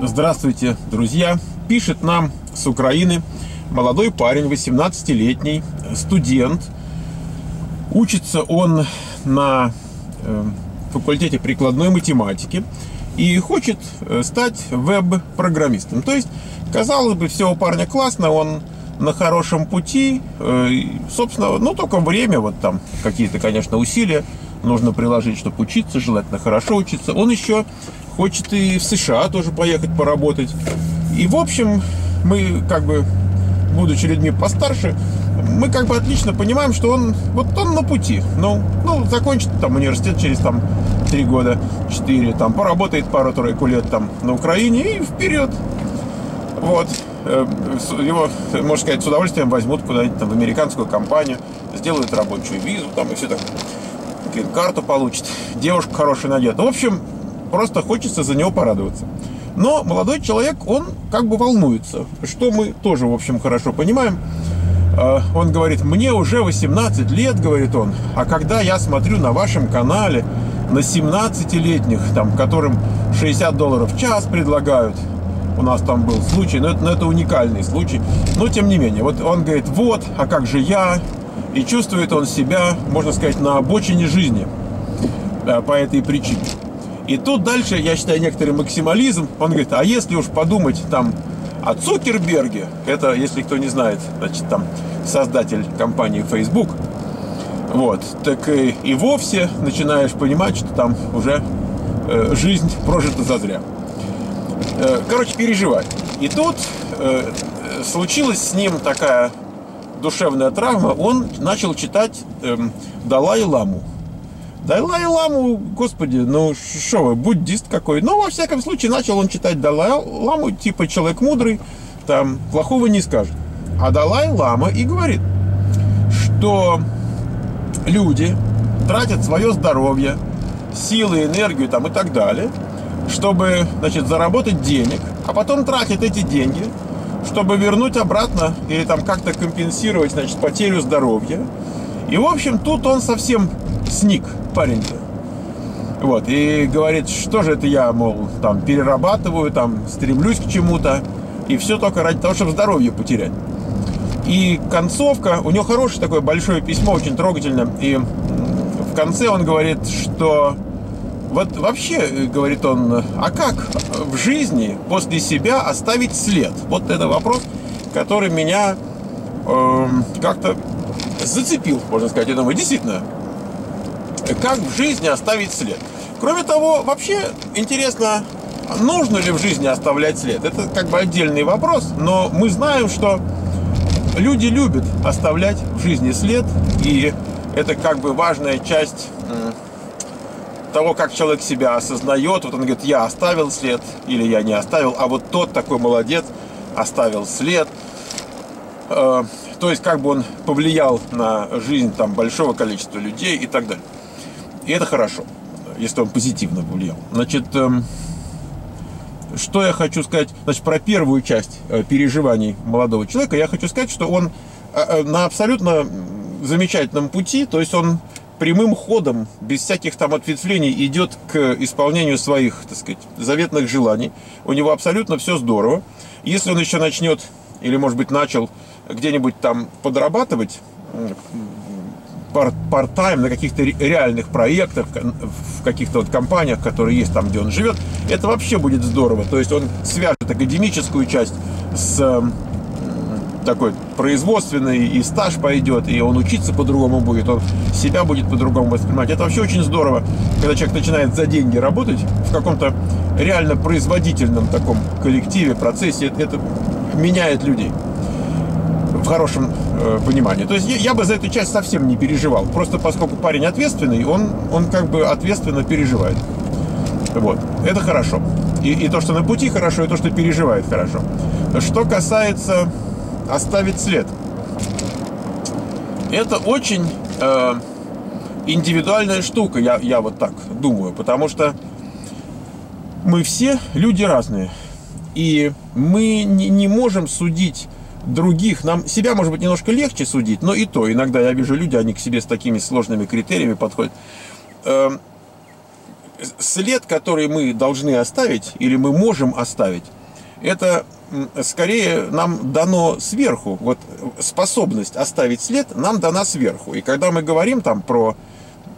Здравствуйте, друзья! Пишет нам с Украины молодой парень, 18-летний, студент. Учится он на э, факультете прикладной математики и хочет э, стать веб-программистом. То есть, казалось бы, все у парня классно, он на хорошем пути. Э, собственно, ну, только время, вот там какие-то, конечно, усилия нужно приложить, чтобы учиться, желательно хорошо учиться. Он еще хочет и в США тоже поехать поработать. И, в общем, мы как бы, будучи людьми постарше, мы как бы отлично понимаем, что он, вот он на пути. Ну, ну закончит там университет через там три года, четыре, там поработает пару-тройку лет там на Украине и вперед. Вот. Э, его, можно сказать, с удовольствием возьмут куда-нибудь там в американскую компанию, сделают рабочую визу там и все так. Карту получит, девушку хорошую найдет. В общем, просто хочется за него порадоваться. Но молодой человек, он как бы волнуется, что мы тоже, в общем, хорошо понимаем. А, он говорит, мне уже 18 лет, говорит он, а когда я смотрю на вашем канале на 17-летних, там, которым 60 долларов в час предлагают, у нас там был случай, но это, но это уникальный случай, но тем не менее, вот он говорит, вот, а как же я, и чувствует он себя, можно сказать, на обочине жизни по этой причине. И тут дальше, я считаю, некоторый максимализм. Он говорит, а если уж подумать там о Цукерберге, это, если кто не знает, значит, там создатель компании Facebook, вот, так и, и вовсе начинаешь понимать, что там уже э, жизнь прожита зазря. Э, короче, переживай. И тут э, случилась с ним такая душевная травма. Он начал читать э, Далай-ламу. Далай-ламу, господи, ну что вы, буддист какой. Ну, во всяком случае, начал он читать Далай-ламу, типа человек мудрый, там, плохого не скажет. А Далай-лама и говорит, что люди тратят свое здоровье, силы, энергию там и так далее, чтобы, значит, заработать денег, а потом тратят эти деньги, чтобы вернуть обратно или там как-то компенсировать, значит, потерю здоровья. И, в общем, тут он совсем сник парень-то. Вот, и говорит, что же это я, мол, там, перерабатываю, там, стремлюсь к чему-то, и все только ради того, чтобы здоровье потерять. И концовка, у него хорошее такое большое письмо, очень трогательное, и в конце он говорит, что вот вообще, говорит он, а как в жизни после себя оставить след? Вот это вопрос, который меня э, как-то зацепил, можно сказать. Я думаю, действительно, как в жизни оставить след. Кроме того, вообще интересно, нужно ли в жизни оставлять след. Это как бы отдельный вопрос, но мы знаем, что люди любят оставлять в жизни след, и это как бы важная часть того, как человек себя осознает. Вот он говорит, я оставил след или я не оставил, а вот тот такой молодец оставил след. Э, то есть как бы он повлиял на жизнь там большого количества людей и так далее. И это хорошо, если он позитивно повлиял. Значит, эм, что я хочу сказать, значит, про первую часть э, переживаний молодого человека, я хочу сказать, что он э, на абсолютно замечательном пути, то есть он прямым ходом, без всяких там ответвлений, идет к исполнению своих, так сказать, заветных желаний. У него абсолютно все здорово. Если он еще начнет, или, может быть, начал где-нибудь там подрабатывать, part-time на каких-то реальных проектах, в каких-то вот компаниях, которые есть там, где он живет, это вообще будет здорово. То есть он свяжет академическую часть с такой производственный, и стаж пойдет, и он учиться по-другому будет, он себя будет по-другому воспринимать. Это вообще очень здорово, когда человек начинает за деньги работать в каком-то реально производительном таком коллективе, процессе. Это меняет людей в хорошем э, понимании. То есть я, я бы за эту часть совсем не переживал. Просто поскольку парень ответственный, он, он как бы ответственно переживает. Вот. Это хорошо. И, и то, что на пути хорошо, и то, что переживает хорошо. Что касается оставить след. Это очень э, индивидуальная штука, я, я вот так думаю, потому что мы все люди разные. И мы не, не можем судить других, нам себя, может быть, немножко легче судить, но и то, иногда я вижу люди, они к себе с такими сложными критериями подходят. Эм, след, который мы должны оставить или мы можем оставить, это скорее нам дано сверху. Вот способность оставить след нам дана сверху. И когда мы говорим там про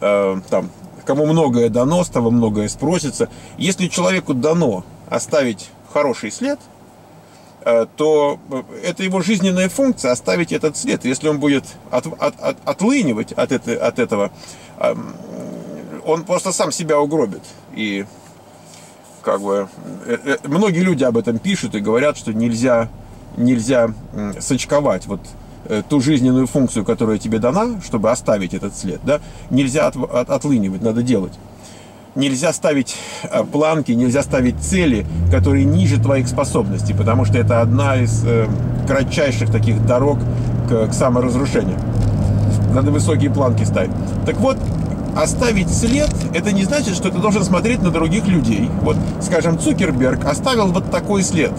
э, там, кому многое дано, с того многое спросится, если человеку дано оставить хороший след, э, то это его жизненная функция оставить этот след. Если он будет от, от, от, отлынивать от, это, от этого, э, он просто сам себя угробит. И как бы э, э, многие люди об этом пишут и говорят, что нельзя, нельзя сочковать вот э, ту жизненную функцию, которая тебе дана, чтобы оставить этот след, да, нельзя от, от, отлынивать, надо делать. Нельзя ставить планки, нельзя ставить цели, которые ниже твоих способностей, потому что это одна из э, кратчайших таких дорог к, к саморазрушению. Надо высокие планки ставить. Так вот, оставить след, это не значит, что ты должен смотреть на других людей. Вот, скажем, Цукерберг оставил вот такой след.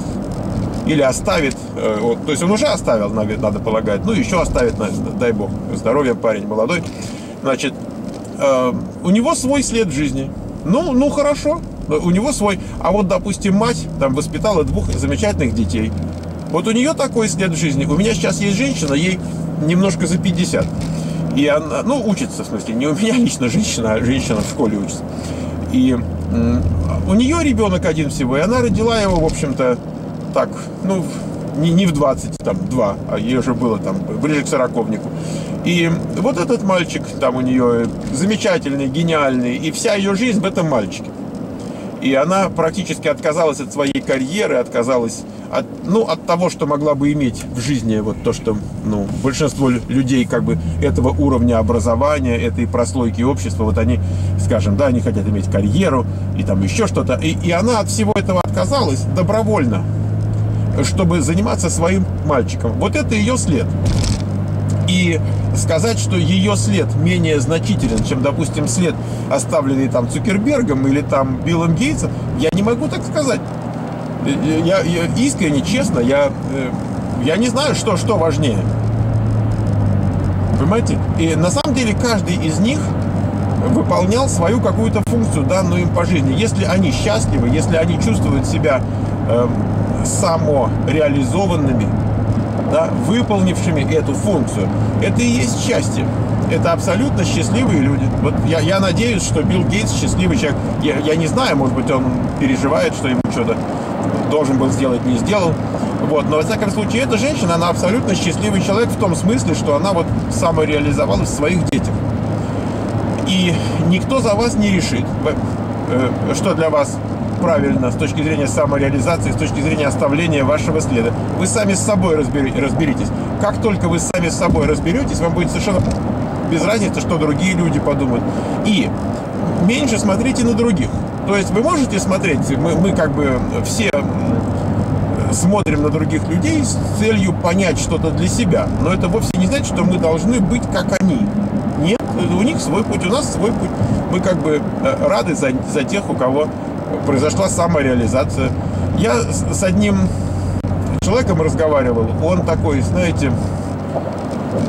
Или оставит, э, вот, то есть он уже оставил, надо полагать, ну еще оставит, дай бог, здоровье парень молодой. Значит, э, у него свой след в жизни. Ну, ну хорошо, у него свой. А вот, допустим, мать там воспитала двух замечательных детей. Вот у нее такой след в жизни. У меня сейчас есть женщина, ей немножко за 50. И она, ну, учится, в смысле, не у меня лично женщина, а женщина в школе учится. И у нее ребенок один всего, и она родила его, в общем-то, так, ну, не, не в 20, там, 2, а ей уже было там ближе к сороковнику. И вот этот мальчик там у нее замечательный, гениальный, и вся ее жизнь в этом мальчике. И она практически отказалась от своей карьеры, отказалась от, ну, от того, что могла бы иметь в жизни, вот то, что ну, большинство людей как бы этого уровня образования, этой прослойки общества, вот они, скажем, да, они хотят иметь карьеру и там еще что-то. И, и она от всего этого отказалась добровольно, чтобы заниматься своим мальчиком. Вот это ее след. И сказать, что ее след менее значителен, чем, допустим, след, оставленный там Цукербергом или там Биллом Гейтсом, я не могу так сказать. Я, я искренне, честно, я, э, я не знаю, что, что важнее. Понимаете? И на самом деле каждый из них выполнял свою какую-то функцию, данную им по жизни. Если они счастливы, если они чувствуют себя э, самореализованными, да, выполнившими эту функцию. Это и есть счастье. Это абсолютно счастливые люди. Вот я, я надеюсь, что Билл Гейтс счастливый человек. Я, я не знаю, может быть, он переживает, что ему что-то должен был сделать, не сделал. Вот. Но, во всяком случае, эта женщина, она абсолютно счастливый человек в том смысле, что она вот самореализовалась в своих детях. И никто за вас не решит, э, что для вас правильно с точки зрения самореализации, с точки зрения оставления вашего следа. Вы сами с собой разберитесь. Как только вы сами с собой разберетесь, вам будет совершенно без разницы, что другие люди подумают. И меньше смотрите на других. То есть вы можете смотреть, мы, мы как бы все смотрим на других людей с целью понять что-то для себя. Но это вовсе не значит, что мы должны быть как они. Нет, у них свой путь, у нас свой путь. Мы как бы э, рады за, за тех, у кого произошла самореализация. Я с одним человеком разговаривал, он такой, знаете,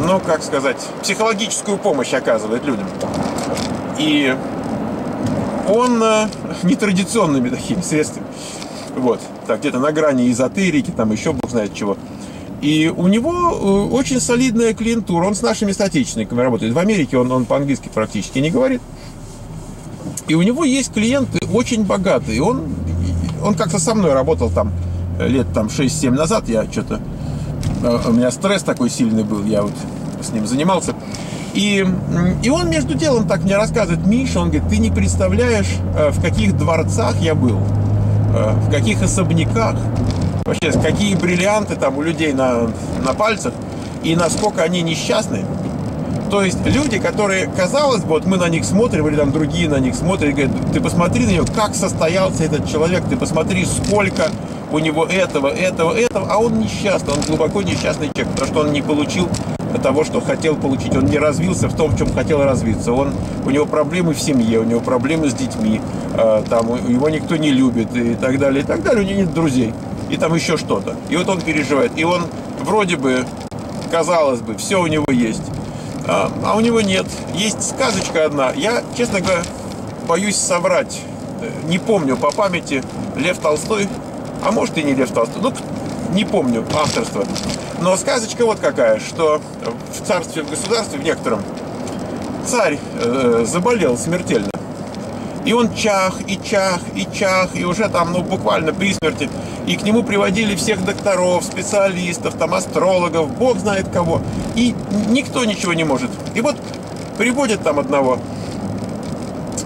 ну, как сказать, психологическую помощь оказывает людям. И он э, нетрадиционными такими средствами. Вот, так, где-то на грани эзотерики, там еще бог знает чего. И у него э, очень солидная клиентура. Он с нашими соотечественниками работает. В Америке он, он по-английски практически не говорит. И у него есть клиенты очень богатые. Он, он как-то со мной работал там лет там 6-7 назад. Я что-то... Э, у меня стресс такой сильный был. Я вот с ним занимался. И, и он между делом так мне рассказывает, Миша, он говорит, ты не представляешь, э, в каких дворцах я был, э, в каких особняках, вообще, какие бриллианты там у людей на, на пальцах, и насколько они несчастны. То есть люди, которые, казалось бы, вот мы на них смотрим, или там другие на них смотрят, и говорят, ты посмотри на него, как состоялся этот человек, ты посмотри, сколько у него этого, этого, этого, а он несчастный, он глубоко несчастный человек, потому что он не получил того, что хотел получить. Он не развился в том, в чем хотел развиться. Он, у него проблемы в семье, у него проблемы с детьми, э, там, его никто не любит и так далее, и так далее. У него нет друзей. И там еще что-то. И вот он переживает. И он вроде бы, казалось бы, все у него есть. А, а у него нет. Есть сказочка одна. Я, честно говоря, боюсь соврать, не помню по памяти, Лев Толстой, а может и не Лев Толстой, ну, не помню авторство. Но сказочка вот какая, что в царстве, в государстве, в некотором, царь э, заболел смертельно. И он чах, и чах, и чах, и уже там, ну, буквально при смерти. И к нему приводили всех докторов, специалистов, там, астрологов, бог знает кого. И никто ничего не может. И вот приводят там одного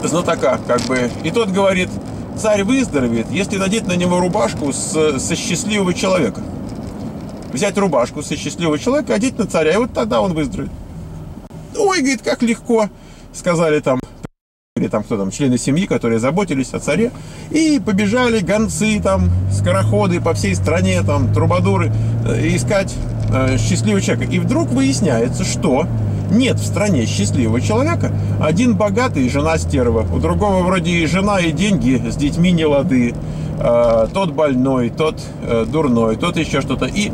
знатока, как бы, и тот говорит, царь выздоровеет, если надеть на него рубашку с, со счастливого человека. Взять рубашку со счастливого человека, одеть на царя, и вот тогда он выздоровеет. Ой, говорит, как легко, сказали там, или там кто там, члены семьи, которые заботились о царе, и побежали гонцы там, скороходы по всей стране, там, трубадуры, э, искать э, счастливого человека. И вдруг выясняется, что нет в стране счастливого человека. Один богатый, жена стерва. У другого вроде и жена, и деньги, с детьми не лады. Э, тот больной, тот э, дурной, тот еще что-то. И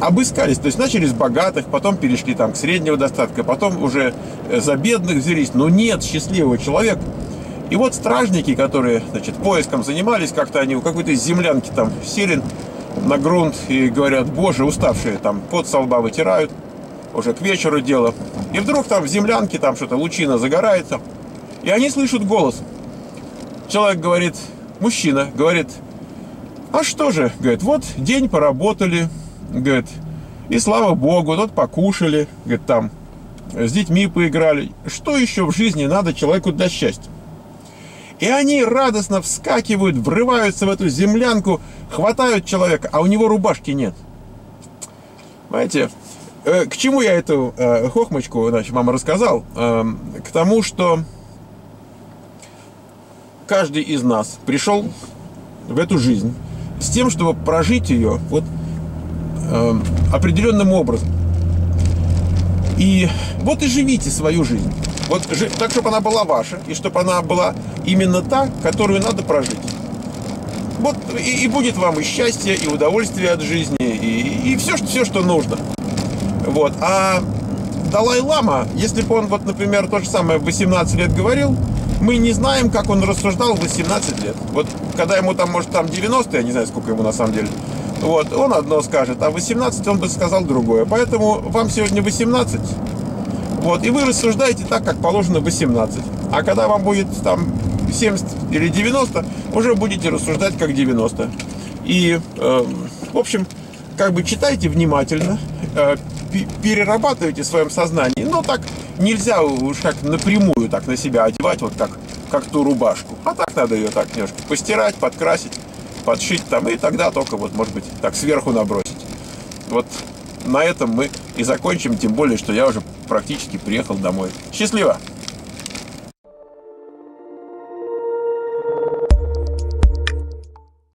обыскались, то есть начали с богатых, потом перешли там к среднего достатка, потом уже э, за бедных взялись, но нет счастливого человека. И вот стражники, которые, значит, поиском занимались, как-то они у какой-то землянки там сели на грунт и говорят, боже, уставшие, там, под со лба вытирают, уже к вечеру дело. И вдруг там в землянке там что-то лучина загорается, и они слышат голос. Человек говорит, мужчина говорит, а что же, говорит, вот день поработали, говорит, и слава богу, тут покушали, говорит, там, с детьми поиграли. Что еще в жизни надо человеку для счастья? И они радостно вскакивают, врываются в эту землянку, хватают человека, а у него рубашки нет. Понимаете, к чему я эту э, хохмочку, значит, мама рассказал? Э, к тому, что каждый из нас пришел в эту жизнь с тем, чтобы прожить ее вот э, определенным образом. И вот и живите свою жизнь. Вот так, чтобы она была ваша, и чтобы она была именно та, которую надо прожить. Вот и, и будет вам и счастье, и удовольствие от жизни, и, и все, все, что нужно. Вот. А Далай-Лама, если бы он, вот, например, то же самое в 18 лет говорил, мы не знаем, как он рассуждал в 18 лет. Вот когда ему там, может, там 90, я не знаю, сколько ему на самом деле, вот, он одно скажет, а 18 он бы сказал другое. Поэтому вам сегодня 18, вот, и вы рассуждаете так, как положено 18. А когда вам будет там 70 или 90, уже будете рассуждать как 90. И, э, в общем, как бы читайте внимательно, э, перерабатывайте в своем сознании. Но так нельзя уж как напрямую так на себя одевать, вот как, как ту рубашку. А так надо ее так немножко постирать, подкрасить подшить там, и тогда только вот, может быть, так сверху набросить. Вот на этом мы и закончим, тем более, что я уже практически приехал домой. Счастливо!